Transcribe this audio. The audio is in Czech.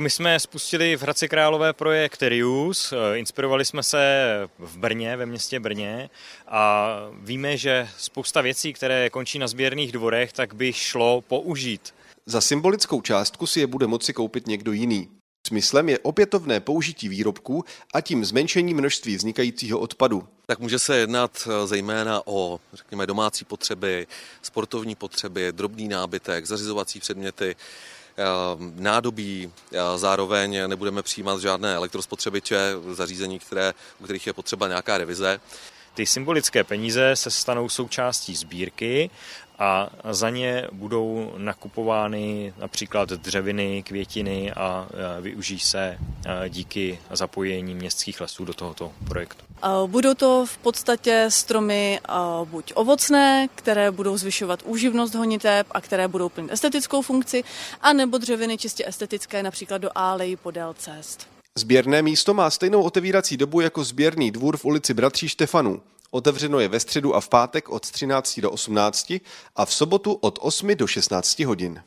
My jsme spustili v Hradci Králové projekt Rius, inspirovali jsme se v Brně, ve městě Brně a víme, že spousta věcí, které končí na sběrných dvorech, tak by šlo použít. Za symbolickou částku si je bude moci koupit někdo jiný. Smyslem je opětovné použití výrobků a tím zmenšení množství vznikajícího odpadu. Tak může se jednat eh, zejména o řekněme, domácí potřeby, sportovní potřeby, drobný nábytek, zařizovací předměty, eh, nádobí, zároveň nebudeme přijímat žádné elektrospotřebiče, zařízení, které, u kterých je potřeba nějaká revize. Ty symbolické peníze se stanou součástí sbírky a za ně budou nakupovány například dřeviny, květiny a využijí se díky zapojení městských lesů do tohoto projektu. Budou to v podstatě stromy buď ovocné, které budou zvyšovat úživnost honiteb a které budou plnit estetickou funkci, anebo dřeviny čistě estetické, například do álejí podél cest. Sběrné místo má stejnou otevírací dobu jako sběrný dvůr v ulici Bratří Štefanů. Otevřeno je ve středu a v pátek od 13 do 18 a v sobotu od 8 do 16 hodin.